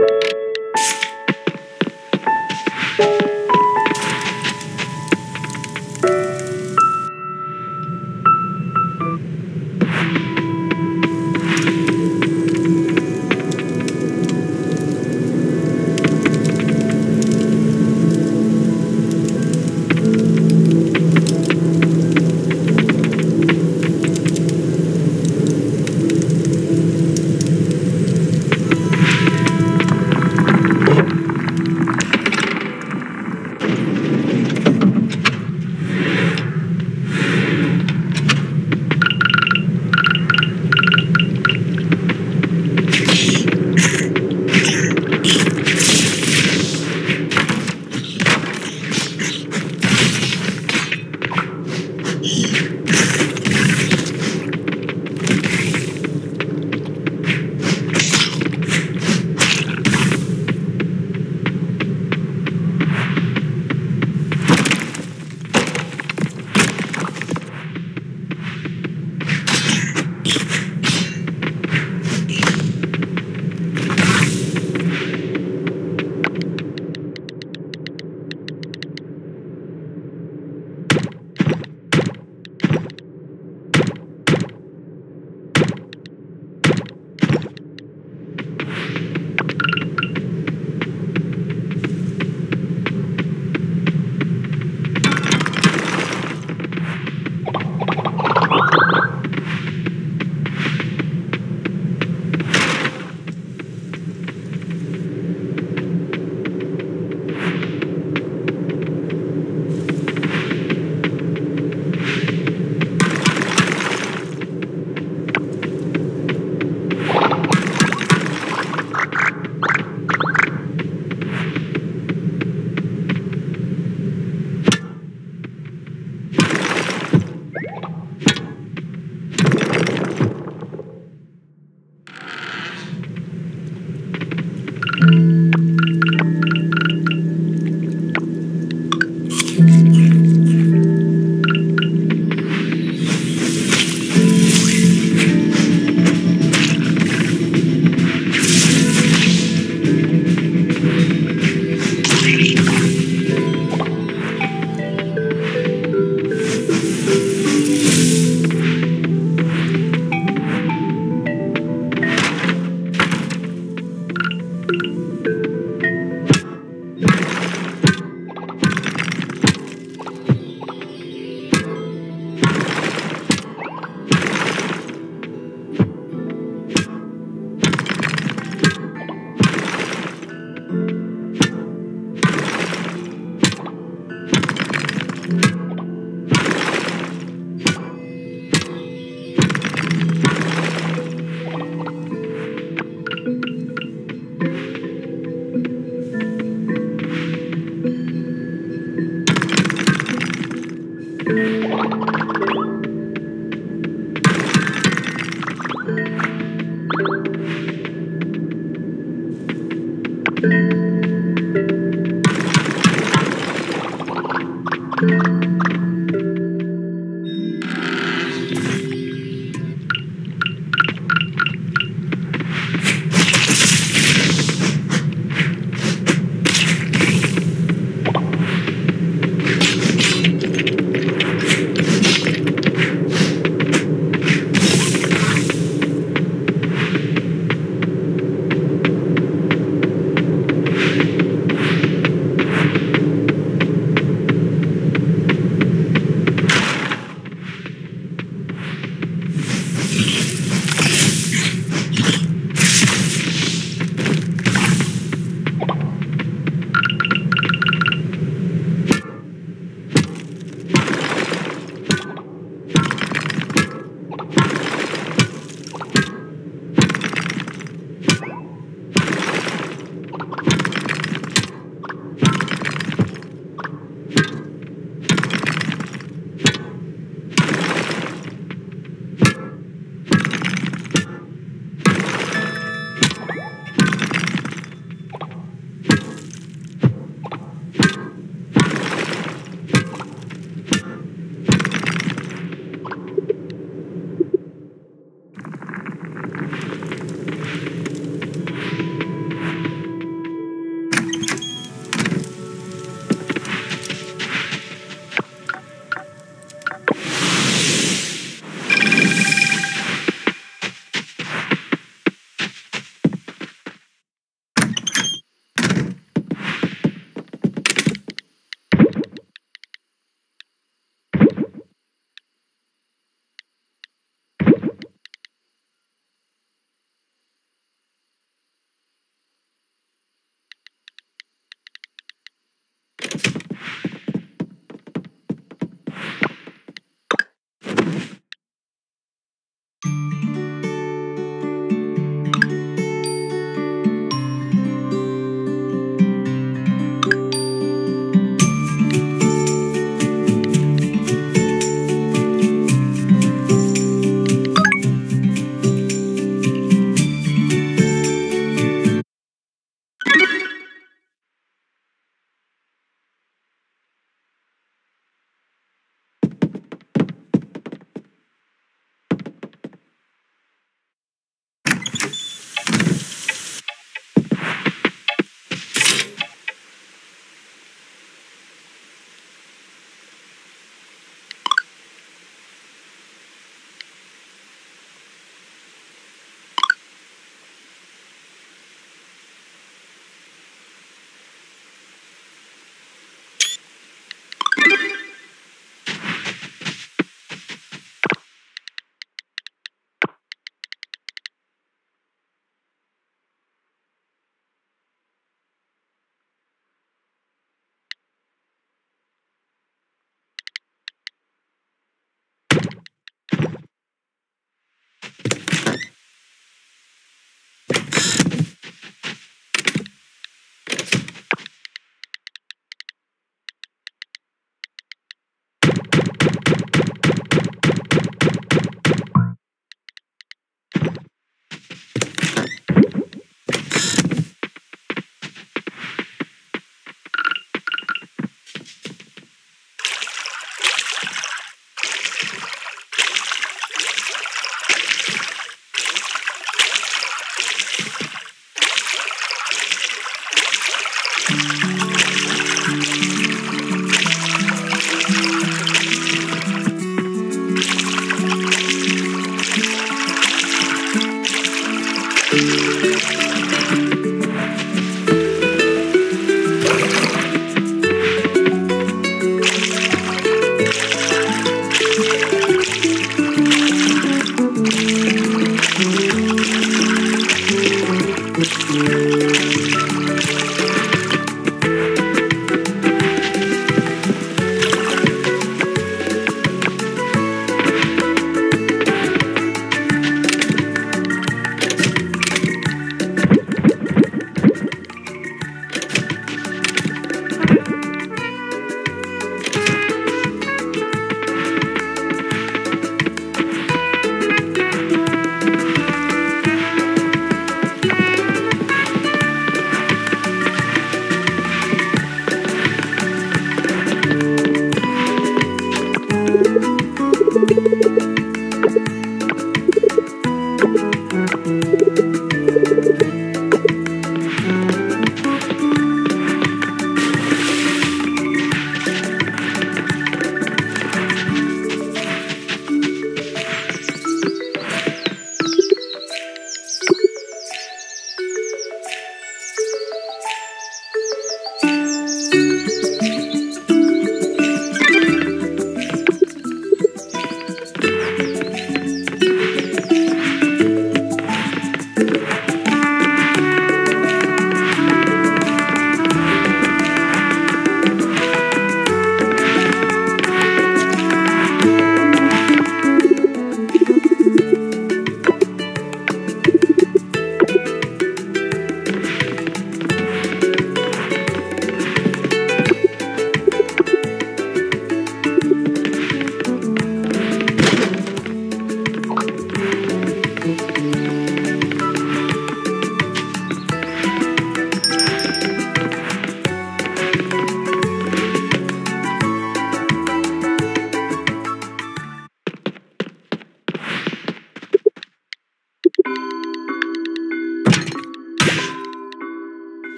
you